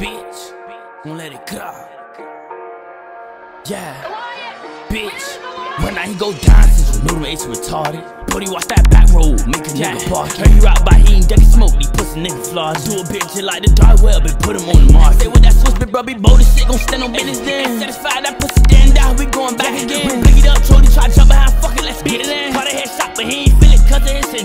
bitch. Won't let it go. Yeah, bitch. When I go down since you knew it's retarded. Buddy, watch that back road, make a Yeah. nigga bark. Heard you out by he ain't dirty smoke, these pussy nigga flaws. Do a bitch like the dark web and put him on the mark. Say with that Swiss bit, bro, be bold as shit, gon' stand on business then. Ain't satisfied, that pussy stand down, we going back again. We blick it up, Trody try to jump behind, fuck it, let's get it in. Caught a headshot, but he ain't feel it, cause of his. Stay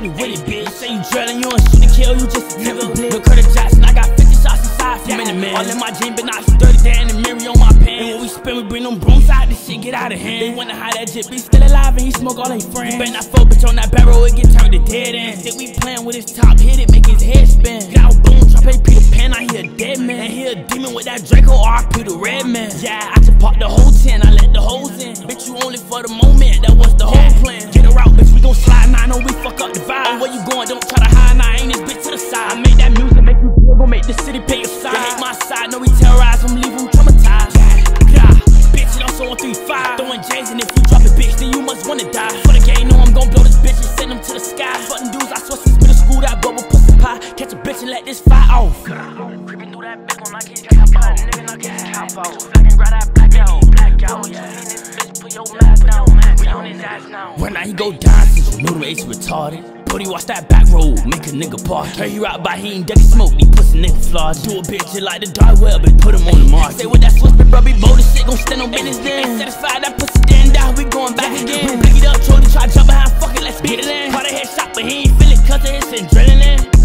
for this, who really with it, bitch. Say you drilling, you don't shoot to kill, you just a nigga. Look, Curtis Jackson, I got 50 shots inside from any man. All in my jean, but not 30 down the mirror on my pants. And when we spin, we bring them brooms out, this shit get out of hand. They wonder how that jit be still alive and he smoke all his friends. Better not fuck bitch on that barrel, it get turned to dead end. Think we playing with his top, hit it, make his head spin. Get out, boom, drop a Peter Pan, I hear a dead man. And he a demon with that Draco, RP the red man. Yeah, I just parked the whole 10, I let the hoes Where you going, don't try to hide, nah, ain't this bitch to the side. I made that music, make you feel, gon' make the city pay your side. They hate my side, know we terrorize leave them traumatized. Yeah, bitch, it also on 3-5. Throwing J's, and if you drop a bitch, then you must wanna die. For the game, know I'm gon' blow this bitch and send them to the sky. Fucking dudes, I swear since middle school, that bubble pussy pie. Catch a bitch and let this fire off. Creeping through that bitch when I get cap out, nigga, knock his cap out. Black and grab that black out, black out. Yeah, in this bitch, put your mask down, we on his ass now. When I go down, since you knew the ace retarded. Brody, watch that back roll, make a nigga park. Heard he right by, he ain't ducking smoke, these pussy nigga flaws. Do a bitch, you like the die well, but put him on the mark. Say what that switch, but bro, be bold as shit, gon' stand on business then. Ain't satisfied, that pussy stand down, we going back again. pick it up, Tony, try to jump behind, fuck it, let's get it in. Caught a headshot, but he ain't feel it, cause of his adrenaline.